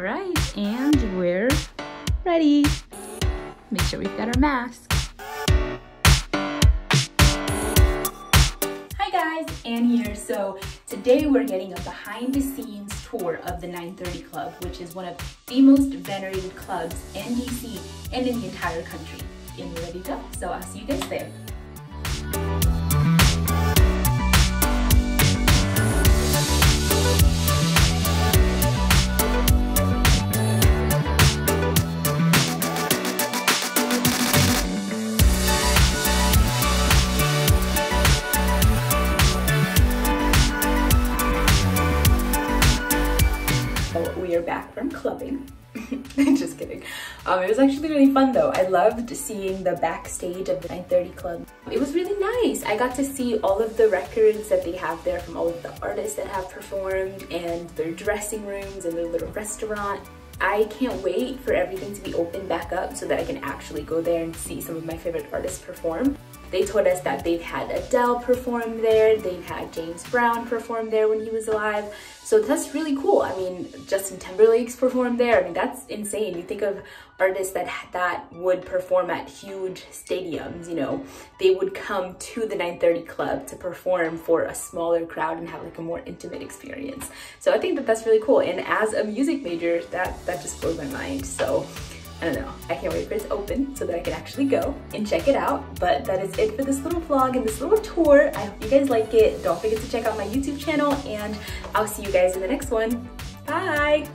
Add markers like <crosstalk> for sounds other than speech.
All right, and we're ready. Make sure we've got our mask. Hi guys, Anne here. So today we're getting a behind the scenes tour of the 930 Club, which is one of the most venerated clubs in DC and in the entire country. And we're ready to go, so I'll see you guys there. Are back from clubbing. <laughs> Just kidding. Um, it was actually really fun though. I loved seeing the backstage of the 930 Club. It was really nice. I got to see all of the records that they have there from all of the artists that have performed and their dressing rooms and their little restaurant. I can't wait for everything to be opened back up so that I can actually go there and see some of my favorite artists perform. They told us that they've had Adele perform there, they've had James Brown perform there when he was alive. So that's really cool. I mean, Justin Timberlake's performed there. I mean, that's insane. You think of artists that that would perform at huge stadiums, you know, they would come to the 930 Club to perform for a smaller crowd and have like a more intimate experience. So I think that that's really cool. And as a music major, that, that just blows my mind. So I don't know. I can't wait for it to open so that I can actually go and check it out. But that is it for this little vlog and this little tour. I hope you guys like it. Don't forget to check out my YouTube channel and I'll see you guys in the next one. Bye!